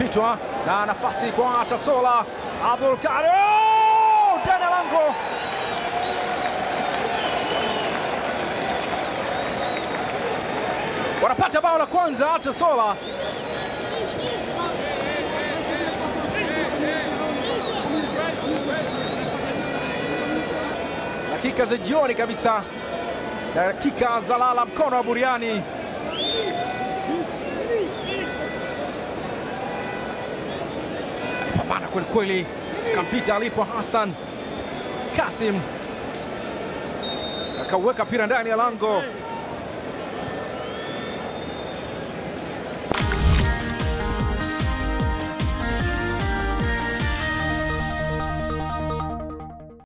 inapitwa na nafasi kwa Tasola Abdul Karim Oh! ndani ya lango wanapata bao la kwanza Tasola. Dakika za jioni kabisa, dakika za lala mkono wa buriani. Alipambana kweli kweli, kampita alipo Hassan. Kasim. Akaweka pira ndani ya lango